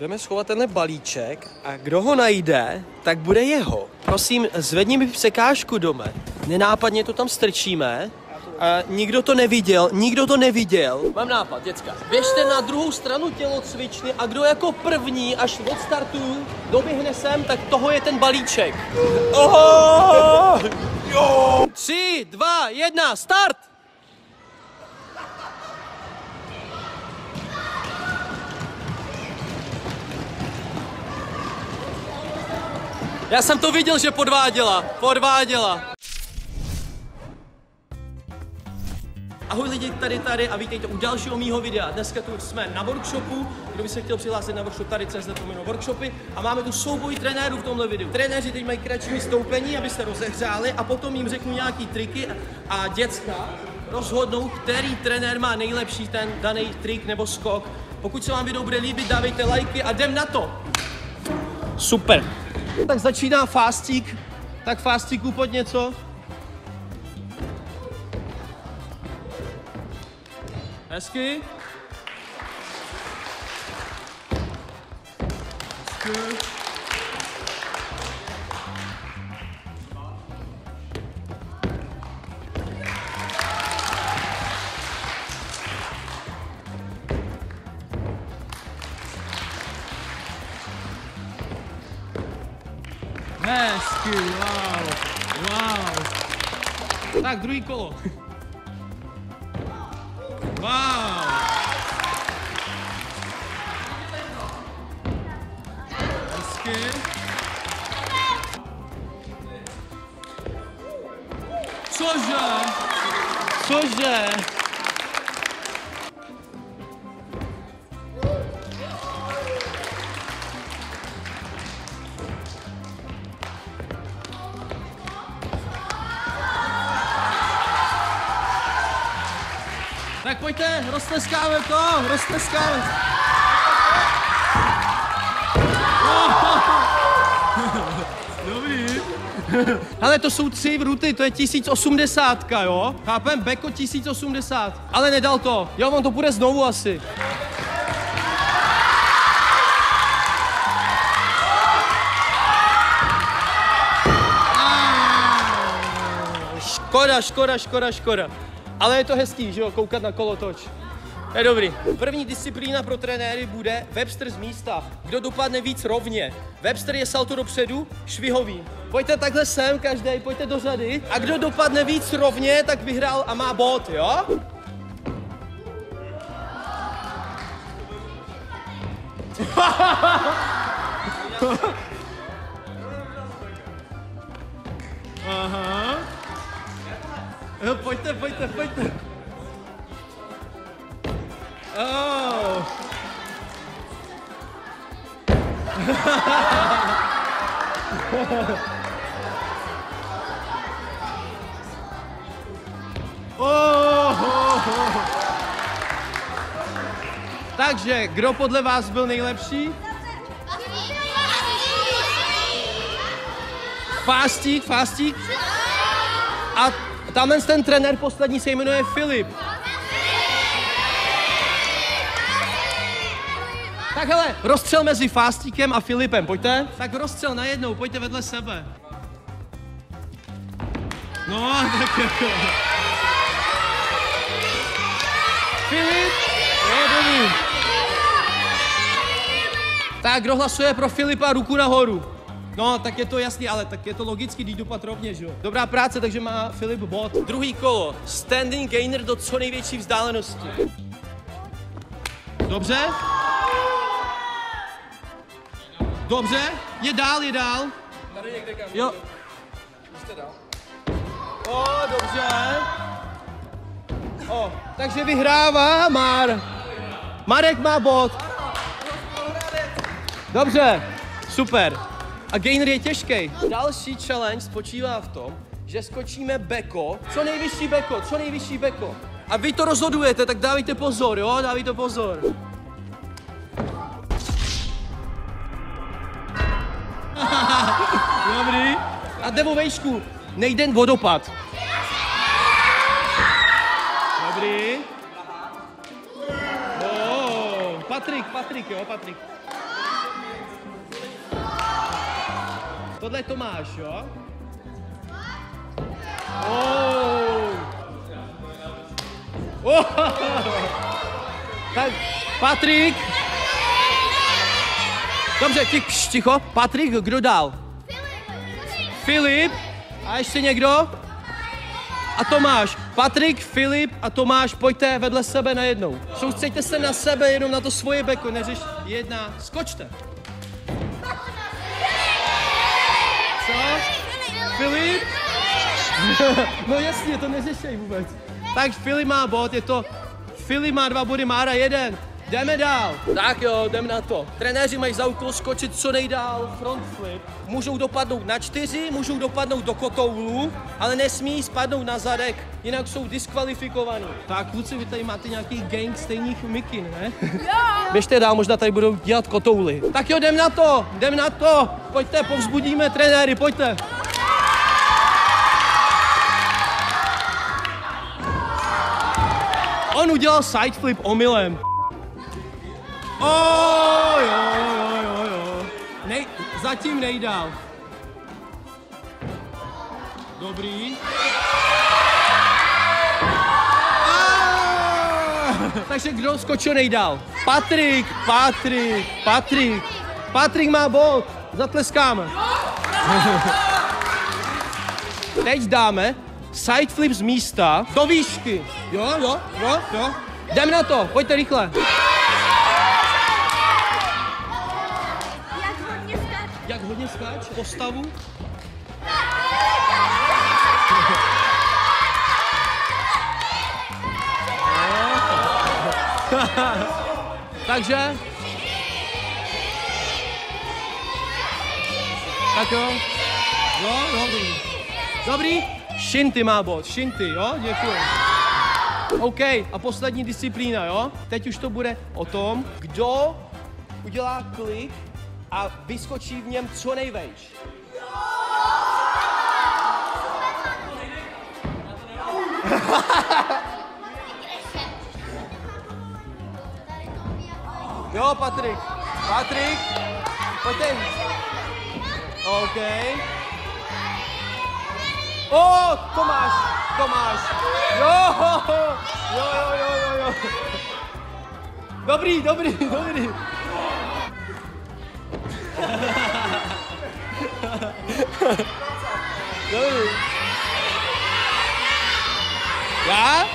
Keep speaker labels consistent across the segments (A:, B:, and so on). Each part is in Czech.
A: Jdeme schovat tenhle balíček a kdo ho najde, tak bude jeho. Prosím, zvedni mi překážku dome. Nenápadně to tam strčíme. A nikdo to neviděl, nikdo to neviděl. Mám nápad, děcka. Běžte na druhou stranu tělocvičny a kdo jako první, až od startu doběhne sem, tak toho je ten balíček. Oho! Jo! Tři, dva, jedna, start! Já jsem to viděl, že podváděla. Podváděla. Ahoj lidi, tady tady a vítejte u dalšího mýho videa. Dneska tu jsme na workshopu, kdo by se chtěl přihlásit na workshop tady CZ workshopy a máme tu souboj trenérů v tomhle videu. Trenéři teď mají kratší vystoupení, abyste rozehřáli a potom jim řeknu nějaký triky a děcka rozhodnou, který trenér má nejlepší ten daný trik nebo skok. Pokud se vám video bude líbit, dávejte lajky a jdem na to. Super. Tak začíná fastík. Tak fastíku pod něco. Hezky. Hezky, wow. Tak, druhý kolo. Wow. Hezky. Cože? Tak pojďte, roztleskáme to, roztleskáme. Dobrý. Ale to jsou tři vruty, to je 1080, jo? Chápem, Beko 1080. Ale nedal to. Jo, on to bude znovu asi. Škoda, škoda, škoda, škoda. Ale je to hezký, že jo, koukat na kolotoč. To je dobrý. První disciplína pro trenéry bude Webster z místa. Kdo dopadne víc rovně. Webster je salto dopředu, švihový. Pojďte takhle sem, každý, pojďte do řady. A kdo dopadne víc rovně, tak vyhrál a má bod, jo? pojďte, pojďte, pojďte. Oh. oh. Takže, kdo podle vás byl nejlepší? Fástík, fástík. A tamhle ten trenér poslední se jmenuje Filip. Tak hele, rozstřel mezi Fástíkem a Filipem, pojďte. Tak rozstřel najednou, pojďte vedle sebe. No, tak jako. Filip, je dobrý. Tak, kdo hlasuje pro Filipa, ruku nahoru. No, tak je to jasný, ale tak je to logicky, když dopad rovně, že jo? Dobrá práce, takže má Filip bod. Druhý kolo, standing gainer do co největší vzdálenosti. Dobře? Dobře, je dál, je dál.
B: Tady někde kam.
A: Jo.
B: Jste dál.
A: O, dobře. O, takže vyhrává Mar. Marek má bod. Dobře, super. A gainer je těžký. Další challenge spočívá v tom, že skočíme beko, co nejvyšší beko, co nejvyšší beko. A vy to rozhodujete, tak dávejte pozor, jo, dávejte pozor. Dobrý. A jde o vejšku, nejde vodopad. Dobrý. Oh, Patrik, Patrik, jo, Patrik. Tohle je Tomáš, jo? Oh. Oh. Tak, Patrik. Dobře, ticho. Patrik, kdo dál? Filip. A ještě někdo? A Tomáš. Patrik, Filip a Tomáš, pojďte vedle sebe najednou. Soustřeďte se na sebe, jenom na to svoje beko, neřeš jedna. Skočte. Filip? no jasně, to neřešej vůbec. Tak Filip má bod, je to... Filip má dva body, Mára jeden. Jdeme dál. Tak jo, jdem na to. Trenéři mají za úkol skočit co nejdál front flip. Můžou dopadnout na čtyři, můžou dopadnout do kotoulu, ale nesmí spadnout na zadek, jinak jsou diskvalifikovaní. Tak kluci, vy tady máte nějaký gang stejných mikin, ne? Jo. Běžte dál, možná tady budou dělat kotouly. Tak jo, jdem na to, jdem na to. Pojďte, povzbudíme trenéry, pojďte. On udělal side flip omylem. Oh, jo, jo, jo, jo. Nej, zatím nejdál. Dobrý. Ah! Takže kdo skočil nejdál? Patrik, Patrik, Patrik. Patrik má bod. Zatleskáme. Teď dáme side flip z místa do výšky. Jo, jo, jo, jo. Jdem na to, pojďte rychle.
C: Jak hodně skáče.
A: Jak hodně skáč? Postavu? Takže? Tak jo. Jo, dobrý. Dobrý? Shinty má bod, Shinty, jo? Děkuji. OK, a poslední disciplína, jo? Teď už to bude o tom, kdo udělá klik a vyskočí v něm co nejvejš. Jo, Patrik. Patrik. Pojďte. OK. O, Tomáš. Tomáš. Jo, jo, jo, jo, jo, jo. Dobrý, dobrý, dobrý. Dobrý. Já?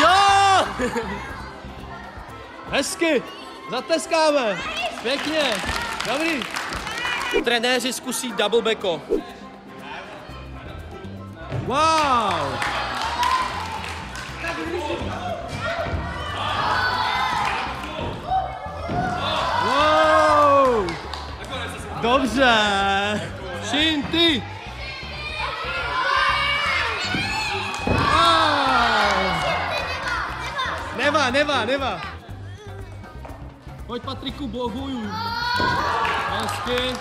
A: Jo! Hezky, zateskáme. Pěkně, dobrý. Trenéři zkusí double backo. Wow! Wow! Dobře. Shinty. Wow! Neva, neva, neva. Pojď Patriku, bohuju. Hezky.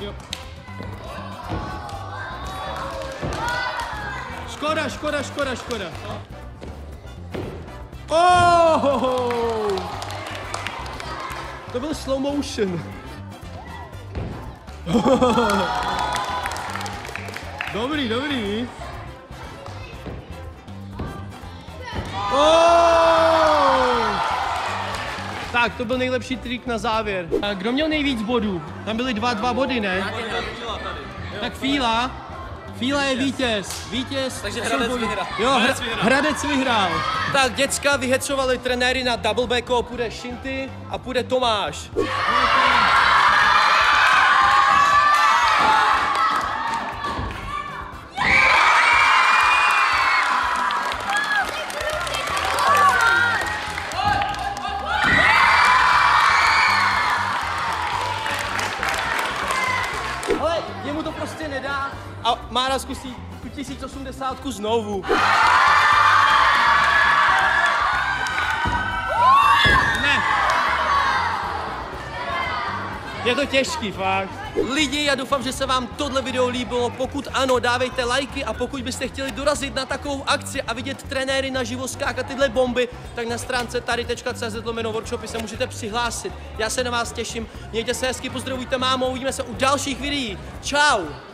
A: Jo. Škoda, škoda, škoda, škoda. Oh! To byl slow motion. dobrý, dobrý. Oh! Tak, to byl nejlepší trik na závěr. A kdo měl nejvíc bodů? Tam byly dva, dva body, ne? Tak Fíla. Fíla je vítěz. Vítěz.
B: Takže Hradec vyhrál.
A: Jo,
B: Hradec
A: Hra-
B: vyhrál.
A: Hradec vyhrál. Tak, děcka vyhecovali trenéry na double backo, půjde Shinty a půjde Tomáš. Jemu to prostě nedá a Mára zkusí tu 1080 znovu. Ne. Je to těžký, fakt. Lidi, já doufám, že se vám tohle video líbilo. Pokud ano, dávejte lajky a pokud byste chtěli dorazit na takovou akci a vidět trenéry naživo skákat tyhle bomby, tak na stránce tady.cz lomeno workshopy se můžete přihlásit. Já se na vás těším. Mějte se hezky, pozdravujte mámou, uvidíme se u dalších videí. Ciao!